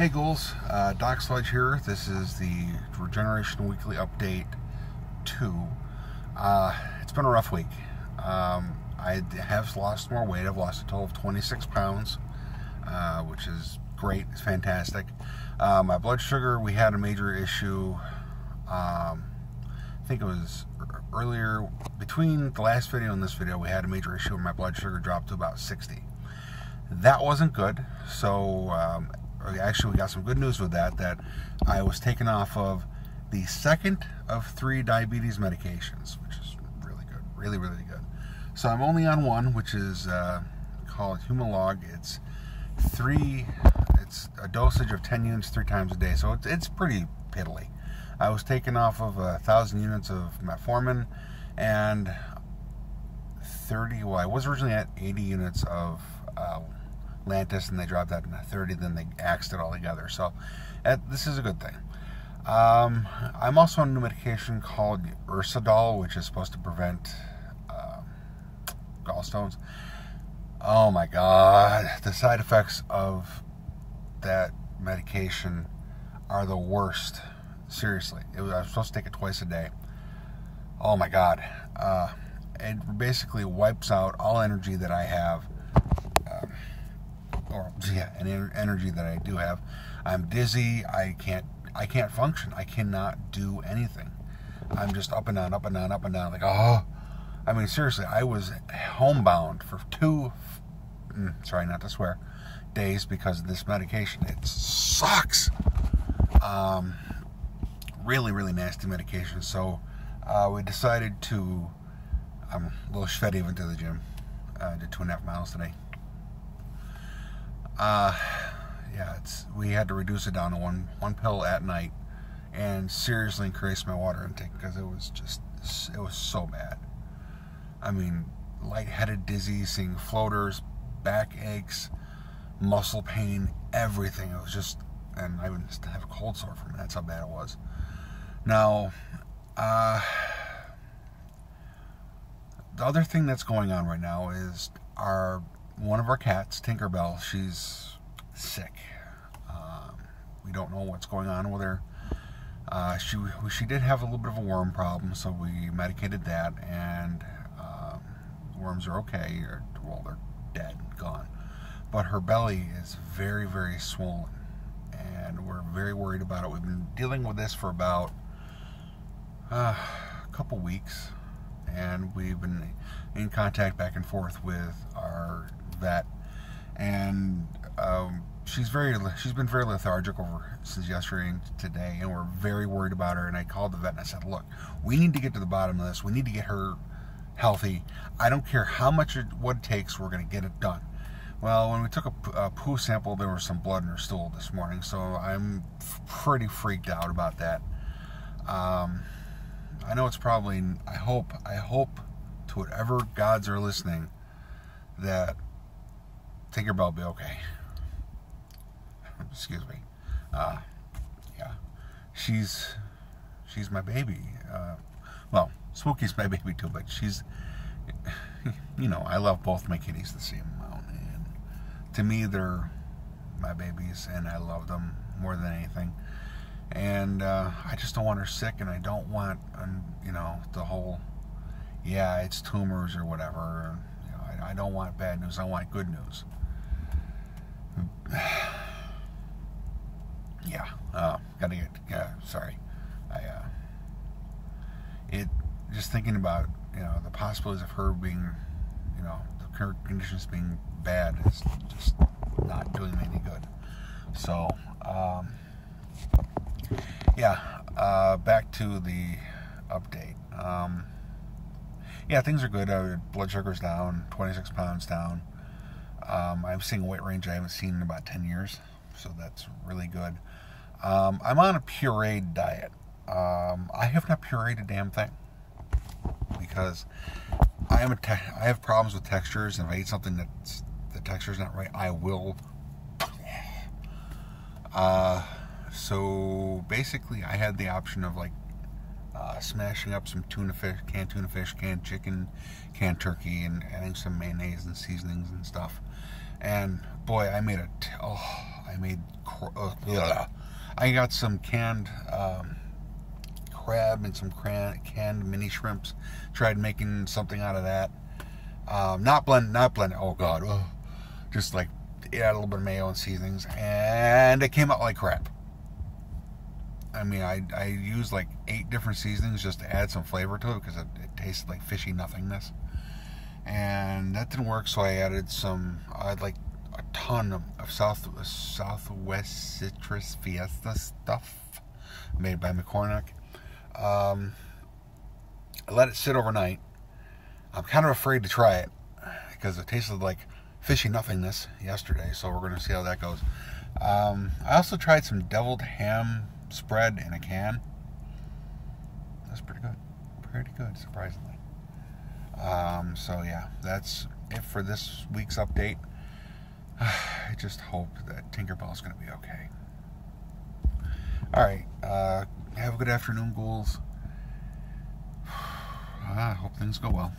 Hey ghouls, uh, Doc Sludge here. This is the Regeneration Weekly Update 2. Uh, it's been a rough week. Um, I have lost more weight. I've lost a total of 26 pounds, uh, which is great. It's fantastic. Uh, my blood sugar, we had a major issue. Um, I think it was earlier, between the last video and this video, we had a major issue where my blood sugar dropped to about 60. That wasn't good. So, um, actually, we got some good news with that, that I was taken off of the second of three diabetes medications, which is really good. Really, really good. So I'm only on one, which is uh, called Humalog. It's three, it's a dosage of 10 units three times a day. So it's, it's pretty piddly. I was taken off of a thousand units of metformin and 30, well, I was originally at 80 units of uh, Lantus and they dropped that to 30, then they axed it all together. So uh, this is a good thing. Um, I'm also on a new medication called Ursodiol, which is supposed to prevent um, gallstones. Oh my god, the side effects of that medication are the worst. Seriously, it was, I was supposed to take it twice a day. Oh my god, uh, it basically wipes out all energy that I have or yeah, an energy that I do have. I'm dizzy. I can't. I can't function. I cannot do anything. I'm just up and down, up and down, up and down. Like oh, I mean seriously, I was homebound for two. Mm, sorry, not to swear. Days because of this medication. It sucks. Um, really, really nasty medication. So uh, we decided to. I'm a little shvetty even to the gym. I did two and a half miles today. Uh, yeah, it's we had to reduce it down to one one pill at night, and seriously increase my water intake because it was just it was so bad. I mean, lightheaded, dizzy, seeing floaters, back aches, muscle pain, everything. It was just, and I just have a cold sore from it. That's how bad it was. Now, uh, the other thing that's going on right now is our one of our cats, Tinkerbell, she's sick. Um, we don't know what's going on with her. Uh, she she did have a little bit of a worm problem, so we medicated that, and um, worms are okay. Or, well, they're dead, gone. But her belly is very, very swollen, and we're very worried about it. We've been dealing with this for about uh, a couple weeks, and we've been in contact back and forth with our vet, and um, she's very she's been very lethargic over since yesterday and today, and we're very worried about her. And I called the vet and I said, "Look, we need to get to the bottom of this. We need to get her healthy. I don't care how much it, what it takes. We're going to get it done." Well, when we took a, a, poo sample, there was some blood in her stool this morning, so I'm pretty freaked out about that. Um, I know it's probably. I hope. I hope to whatever gods are listening that Tinkerbell be okay. Excuse me. Uh, yeah, she's she's my baby. Uh, well, Spooky's my baby too, but she's you know I love both my kitties the same amount, and to me they're my babies, and I love them more than anything. And uh, I just don't want her sick, and I don't want um, you know the whole yeah it's tumors or whatever. I, don't want bad news. I want good news. yeah, uh, gotta get. Yeah, sorry. I uh, it just thinking about you know the possibilities of her being, you know, the conditions being bad is just not doing me any good. So, um, yeah, uh, back to the update. Um, yeah, things are good. Uh, blood sugar's down, 26 pounds down. Um, I'm seeing a weight range I haven't seen in about 10 years, so that's really good. Um, I'm on a pureed diet. Um, I have not pureed a damn thing because I am a te- I have problems with textures, and if I eat something that's the texture is not right, I will. Uh, so basically, I had the option of like uh, smashing up some tuna fish, canned tuna fish, canned chicken, canned turkey, and adding some mayonnaise and seasonings and stuff. And boy, I made a t- oh, I made uh, I got some canned um, crab and some cran- canned mini shrimps. Tried making something out of that. Um, not blend, not blend. Oh god, Ugh. just like add a little bit of mayo and seasonings, and it came out like crap. I mean, I I used like eight different seasonings just to add some flavor to it because it, it tasted like fishy nothingness, and that didn't work. So I added some. I had like a ton of, of South Southwest Citrus Fiesta stuff made by McCormick. Um, I let it sit overnight. I'm kind of afraid to try it because it tasted like fishy nothingness yesterday. So we're going to see how that goes. Um, I also tried some deviled ham spread in a can. That's pretty good. Pretty good, surprisingly. Um, so yeah, that's it for this week's update. I just hope that Tinkerbell's going to be okay. All right. Uh, have a good afternoon, ghouls. I hope things go well.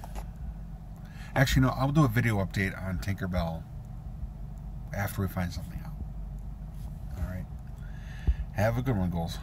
Actually, no, I'll do a video update on Tinkerbell after we find something. Have a good one, ghouls.